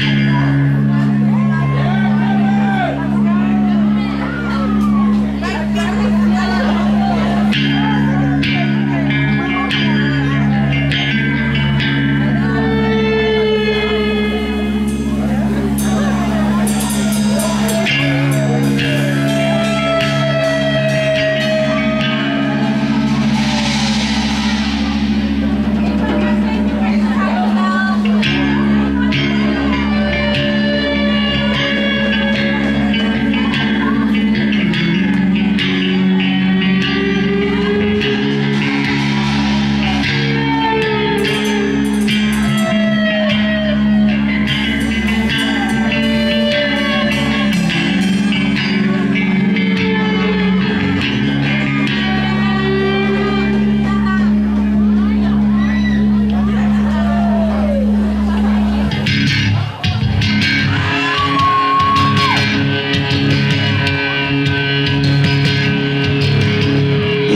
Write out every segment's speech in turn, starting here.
Yeah.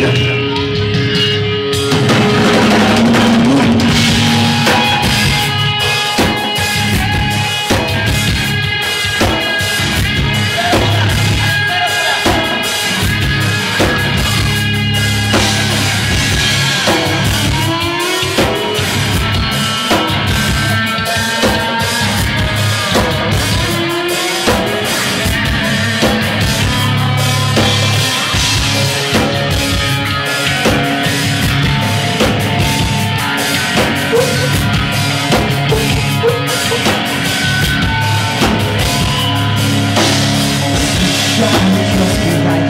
Sevilla. Right.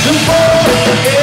Thank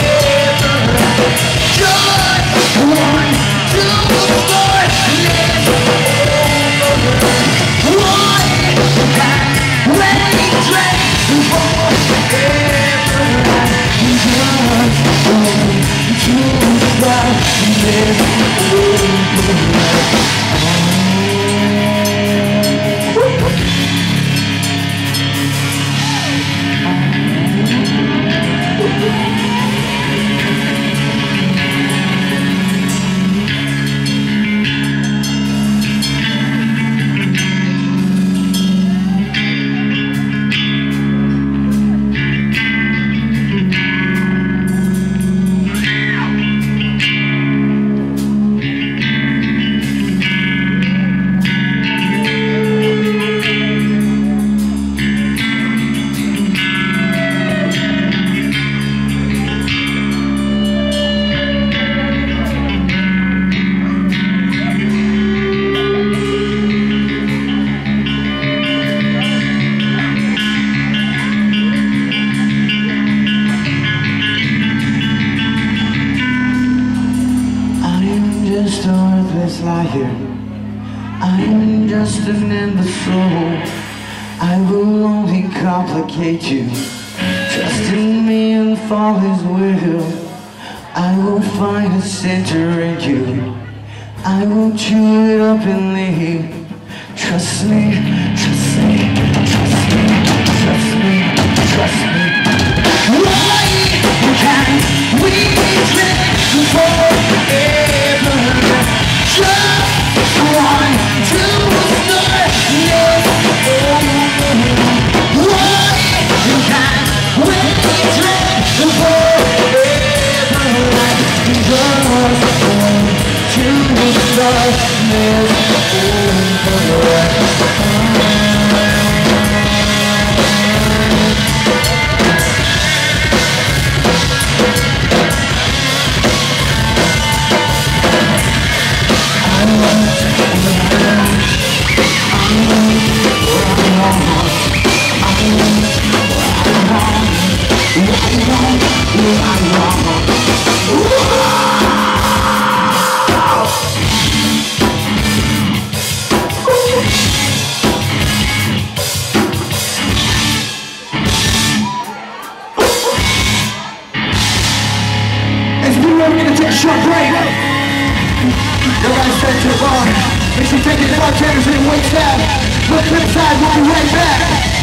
flyer. I'm just an imbecile. I will only complicate you. Trust in me and follow his will. I will find a center in you. I will chew it up and leave. Trust me, trust me, trust me, trust me, trust me. Why can't we live yes short break. You guys stay to the bar. Make sure you take it to bartenders and wait staff. Look inside, we'll be right back.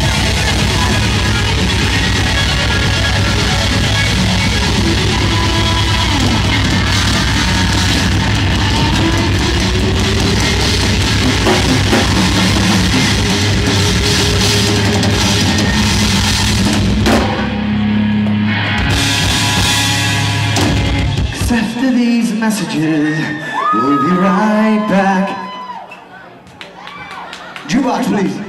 Messages, we'll be right back. Jukebox, please.